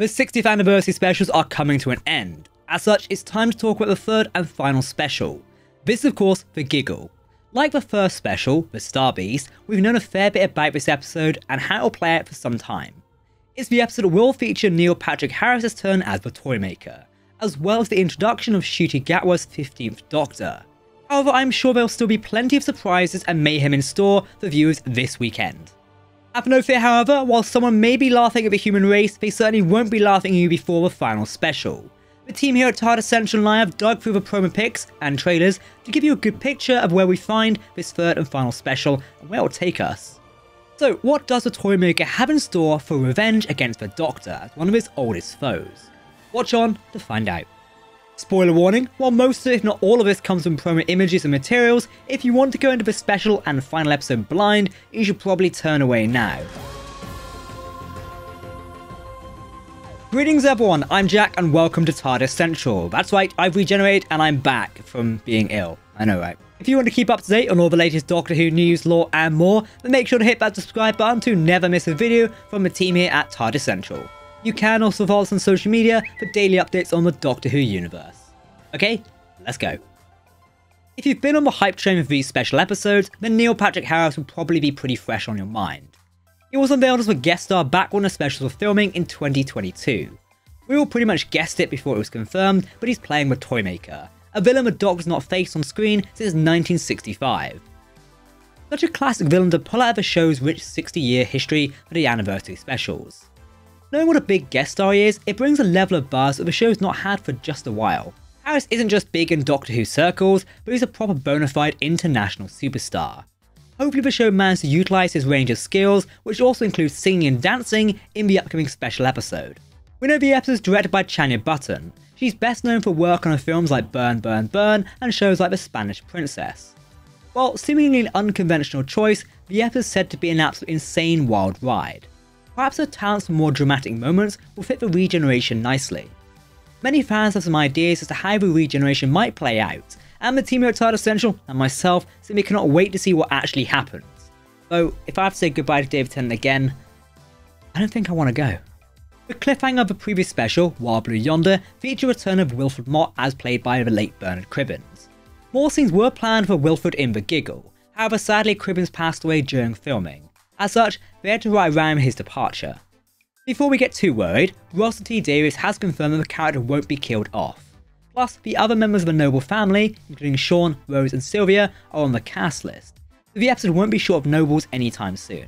The 60th anniversary specials are coming to an end. As such, it's time to talk about the third and final special. This is of course the Giggle. Like the first special, The Star Beast, we've known a fair bit about this episode and how it'll play out for some time. It's the episode that will feature Neil Patrick Harris's turn as the Toymaker, as well as the introduction of Ncuti Gatwa's 15th Doctor. However, I'm sure there'll still be plenty of surprises and mayhem in store for viewers this weekend. Have no fear, however, while someone may be laughing at the human race, they certainly won't be laughing at you before the final special. The team here at TARDIS Central and I have dug through the promo pics and trailers to give you a good picture of where we find this third and final special and where it will take us. So, what does the Toymaker have in store for revenge against the Doctor as one of his oldest foes? Watch on to find out. Spoiler warning, while most if not all of this comes from promo images and materials, if you want to go into the special and final episode blind, you should probably turn away now. Greetings everyone, I'm Jack and welcome to TARDIS Central. That's right, I've regenerated and I'm back from being ill. I know right? If you want to keep up to date on all the latest Doctor Who news, lore and more, then make sure to hit that subscribe button to never miss a video from the team here at TARDIS Central. You can also follow us on social media for daily updates on the Doctor Who universe. Okay, let's go. If you've been on the hype train of these special episodes, then Neil Patrick Harris will probably be pretty fresh on your mind. He was unveiled as a guest star back when the specials were filming in 2022. We all pretty much guessed it before it was confirmed, but he's playing the Toymaker, a villain the Doctor's not faced on screen since 1965. Such a classic villain to pull out of the show's rich 60 year history for the anniversary specials. Knowing what a big guest star he is, it brings a level of buzz that the show's not had for just a while. Harris isn't just big in Doctor Who circles, but he's a proper bona fide international superstar. Hopefully the show manages to utilise his range of skills, which also includes singing and dancing, in the upcoming special episode. We know the episode is directed by Chanya Button. She's best known for work on her films like Burn, Burn, Burn and shows like The Spanish Princess. While seemingly an unconventional choice, the episode is said to be an absolute insane wild ride. Perhaps talents for more dramatic moments will fit the regeneration nicely. Many fans have some ideas as to how the regeneration might play out, and the team here at TARDIS Central and myself simply cannot wait to see what actually happens. Though, if I have to say goodbye to David Tennant again, I don't think I want to go. The cliffhanger of the previous special, Wild Blue Yonder, featured a return of Wilfred Mott as played by the late Bernard Cribbins. More scenes were planned for Wilfred in The Giggle, however sadly Cribbins passed away during filming. As such, they had to write around his departure. Before we get too worried, Russell T Davies has confirmed that the character won't be killed off. Plus, the other members of the noble family, including Shaun, Rose and Sylvia, are on the cast list, so the episode won't be short of nobles anytime soon.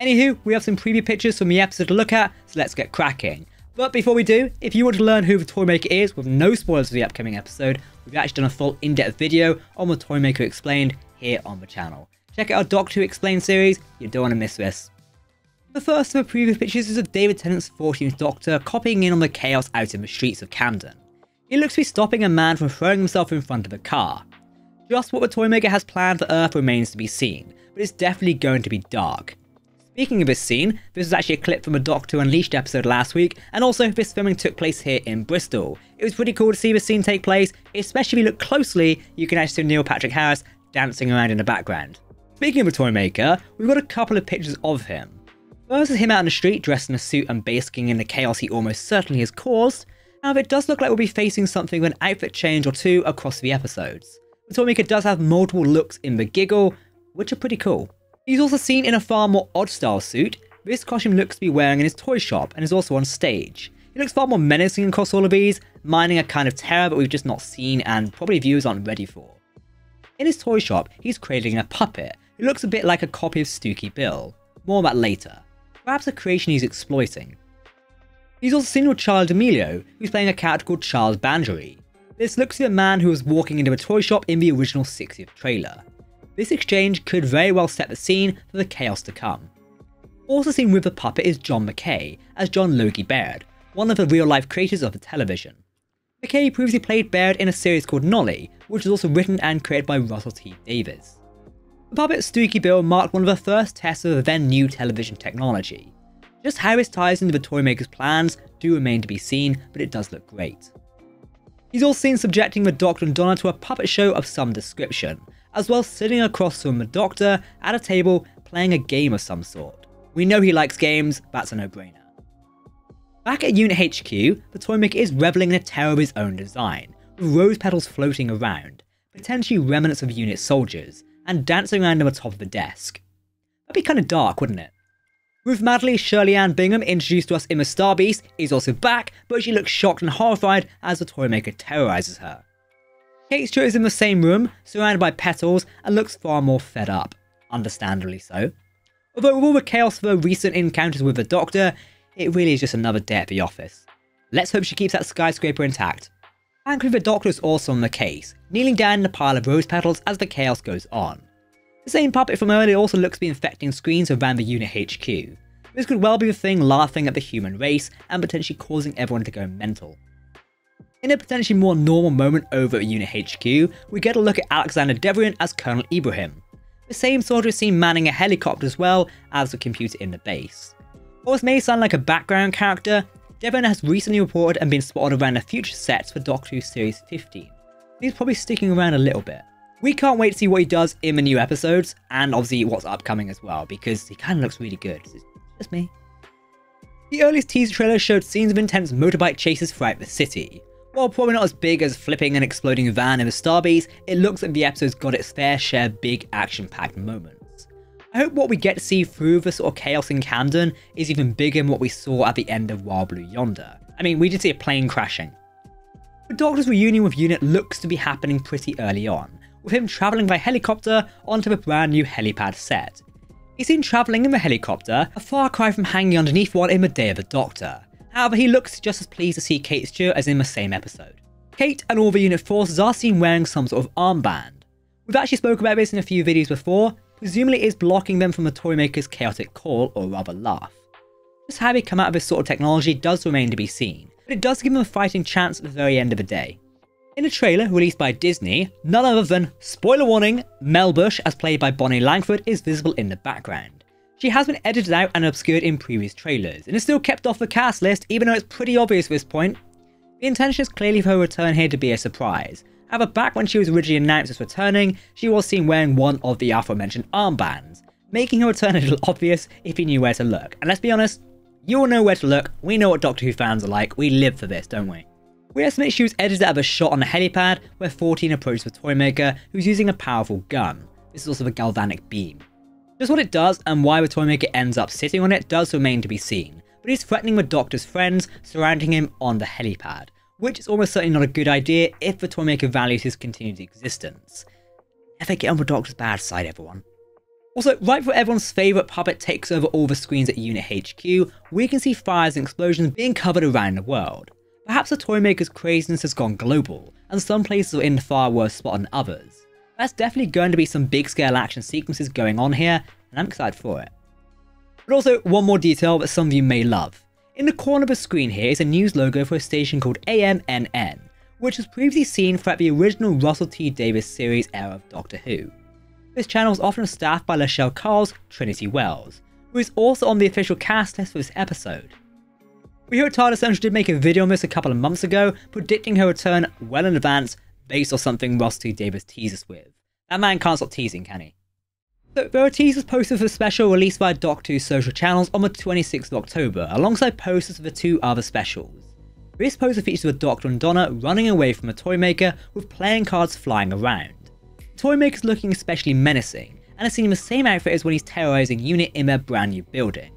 Anywho, we have some preview pictures from the episode to look at, so let's get cracking. But before we do, if you want to learn who the Toymaker is with no spoilers for the upcoming episode, we've actually done a full in-depth video on the Toymaker Explained here on the channel. Check out our Doctor Who Explained series, you don't want to miss this. The first of the previous pictures is of David Tennant's 14th Doctor copying in on the chaos out in the streets of Camden. He looks to be stopping a man from throwing himself in front of a car. Just what the Toymaker has planned for Earth remains to be seen, but it's definitely going to be dark. Speaking of this scene, this is actually a clip from a Doctor Unleashed episode last week, and also this filming took place here in Bristol. It was pretty cool to see this scene take place, especially if you look closely, you can actually see Neil Patrick Harris dancing around in the background. Speaking of the Toymaker, we've got a couple of pictures of him. First is him out in the street dressed in a suit and basking in the chaos he almost certainly has caused. However, it does look like we'll be facing something with an outfit change or two across the episodes. The Toymaker does have multiple looks in the giggle, which are pretty cool. He's also seen in a far more odd style suit. This costume looks to be wearing in his toy shop and is also on stage. He looks far more menacing across all of these, mining a kind of terror that we've just not seen and probably viewers aren't ready for. In his toy shop, he's creating a puppet who looks a bit like a copy of Stooky Bill. More on that later. Perhaps a creation he's exploiting. He's also seen with Charles de Melo, who's playing a character called Charles Banerjee. This looks like a man who was walking into a toy shop in the original 60th trailer. This exchange could very well set the scene for the chaos to come. Also seen with the puppet is John McKay as John Logie Baird, one of the real-life creators of the television. McKay previously played Baird in a series called Nolly, which was also written and created by Russell T Davies. The puppet Stooky Bill marked one of the first tests of the then new television technology. Just how this ties into the Toymaker's plans do remain to be seen, but it does look great. He's also seen subjecting the Doctor and Donna to a puppet show of some description, as well as sitting across from the Doctor at a table playing a game of some sort. We know he likes games, that's a no-brainer. Back at Unit HQ, the Toymaker is reveling in a terror of his own design, with rose petals floating around, potentially remnants of Unit soldiers, and dancing around on the top of the desk. That'd be kinda dark, wouldn't it? Ruth Madeley Shirley Anne Bingham, introduced to us in the Star Beast*, is also back, but she looks shocked and horrified as the Toymaker terrorizes her. Kate Stewart is in the same room, surrounded by petals, and looks far more fed up, understandably so. Although with all the chaos of her recent encounters with the Doctor, it really is just another day at the office. Let's hope she keeps that skyscraper intact. Thankfully the Doctor is also on the case, kneeling down in a pile of rose petals as the chaos goes on. The same puppet from earlier also looks to be infecting screens around the unit HQ. This could well be the thing laughing at the human race and potentially causing everyone to go mental. In a potentially more normal moment over at Unit HQ, we get a look at Alexander Devrient as Colonel Ibrahim. The same soldier is seen manning a helicopter as well as the computer in the base. While this may sound like a background character, Devon has recently reported and been spotted around the future sets for Doctor Who Series 15. He's probably sticking around a little bit. We can't wait to see what he does in the new episodes, and obviously what's upcoming as well, because he kind of looks really good. It's just me. The earliest teaser trailer showed scenes of intense motorbike chases throughout the city. While probably not as big as flipping and exploding van in the Star Beast, it looks like the episode's got its fair share big action-packed moments. I hope what we get to see through the sort of chaos in Camden is even bigger than what we saw at the end of Wild Blue Yonder. I mean, we did see a plane crashing. The Doctor's reunion with UNIT looks to be happening pretty early on, with him travelling by helicopter onto the brand new helipad set. He's seen travelling in the helicopter, a far cry from hanging underneath one in the Day of the Doctor. However, he looks just as pleased to see Kate Stewart as in the same episode. Kate and all the unit forces are seen wearing some sort of armband. We've actually spoken about this in a few videos before, presumably is blocking them from the Toymaker's chaotic call, or rather laugh. Just how they come out of this sort of technology does remain to be seen, but it does give them a fighting chance at the very end of the day. In a trailer released by Disney, none other than, spoiler warning, Mel Bush, as played by Bonnie Langford, is visible in the background. She has been edited out and obscured in previous trailers, and is still kept off the cast list even though it's pretty obvious at this point. The intention is clearly for her return here to be a surprise. However, back when she was originally announced as returning, she was seen wearing one of the aforementioned armbands, making her return a little obvious if you knew where to look. And let's be honest, you all know where to look, we know what Doctor Who fans are like, we live for this, don't we? We estimate she was edited out of a shot on the helipad where 14 approaches the Toymaker, who's using a powerful gun. This is also a galvanic beam. Just what it does and why the Toymaker ends up sitting on it does remain to be seen, but he's threatening the Doctor's friends surrounding him on the helipad, which is almost certainly not a good idea if the Toymaker values his continued existence. Never get on the Doctor's bad side, everyone. Also, right before everyone's favourite puppet takes over all the screens at Unit HQ, we can see fires and explosions being covered around the world. Perhaps the Toymaker's craziness has gone global, and some places are in far worse spot than others. There's definitely going to be some big scale action sequences going on here, and I'm excited for it. But also, one more detail that some of you may love. In the corner of the screen here is a news logo for a station called AMNN, which was previously seen throughout the original Russell T Davies series era of Doctor Who. This channel is often staffed by Lachelle Carl's Trinity Wells, who is also on the official cast list for this episode. We heard TARDIS Central did make a video on this a couple of months ago, predicting her return well in advance based on something Ross T. Davies teased us with. That man can't stop teasing, can he? There are teasers posted for the special released by Doc 2's social channels on the 26th of October, alongside posters for the two other specials. This poster features the Doctor and Donna running away from a Toymaker with playing cards flying around. The Toymaker's looking especially menacing, and is seen in the same outfit as when he's terrorizing Unit in their brand new building.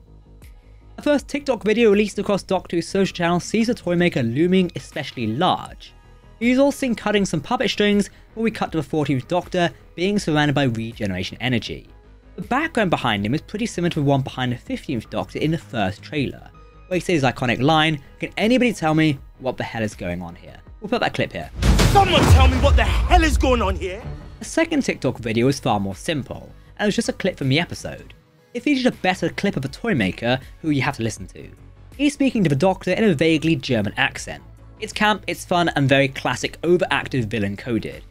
A first TikTok video released across Doctor Who's social channel sees the Toymaker looming especially large. He's also seen cutting some puppet strings where we cut to the 14th Doctor being surrounded by regeneration energy. The background behind him is pretty similar to the one behind the 15th Doctor in the first trailer, where he says his iconic line, can anybody tell me what the hell is going on here? We'll put that clip here. Someone tell me what the hell is going on here? The second TikTok video is far more simple, and it was just a clip from the episode it featured a better clip of a toy maker who you have to listen to. He's speaking to the Doctor in a vaguely German accent. It's camp, it's fun, and very classic overactive villain coded.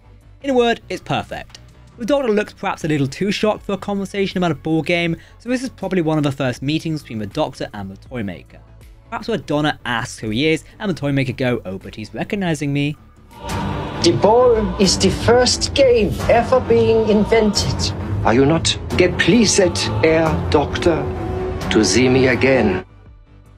In a word, it's perfect. The Doctor looks perhaps a little too shocked for a conversation about a ball game, so this is probably one of the first meetings between the Doctor and the Toymaker. Perhaps where Donna asks who he is, and the Toymaker go, oh but he's recognizing me. The ball is the first game ever being invented. Are you not get pleased, Herr Doctor, to see me again?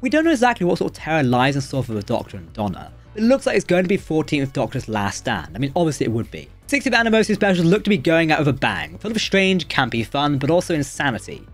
We don't know exactly what sort of terror lies in store for the Doctor and Donna, it looks like it's going to be 14th Doctor's last stand. I mean, obviously it would be. 60th anniversary specials look to be going out with a bang, full of strange, campy fun, but also insanity.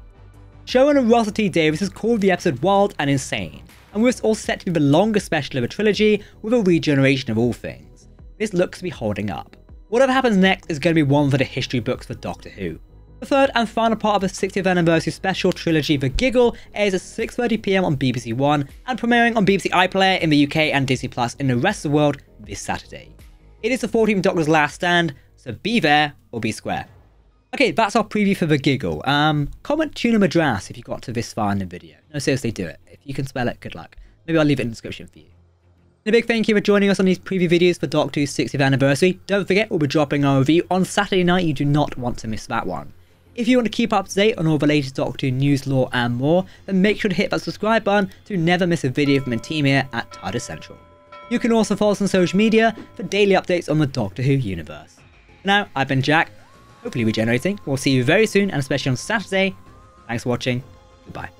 Showrunner Russell T Davies has called the episode wild and insane, and with all set to be the longest special of a trilogy with a regeneration of all things. This looks to be holding up. Whatever happens next is going to be one for the history books for Doctor Who. The third and final part of the 60th anniversary special trilogy The Giggle airs at 6.30pm on BBC One and premiering on BBC iPlayer in the UK and Disney Plus in the rest of the world this Saturday. It is the 14th Doctor's last stand, so be there or be square. Okay, that's our preview for The Giggle. Um, comment Tuna Madras if you got to this far in the video. No, seriously, do it. If you can spell it, good luck. Maybe I'll leave it in the description for you. And a big thank you for joining us on these preview videos for Doctor Who's 60th anniversary. Don't forget, we'll be dropping our review on Saturday night. You do not want to miss that one. If you want to keep up to date on all the latest Doctor Who news, lore, and more, then make sure to hit that subscribe button to never miss a video from the team here at TARDIS Central. You can also follow us on social media for daily updates on the Doctor Who universe. Now, I've been Jack, hopefully regenerating. We'll see you very soon, and especially on Saturday. Thanks for watching. Goodbye.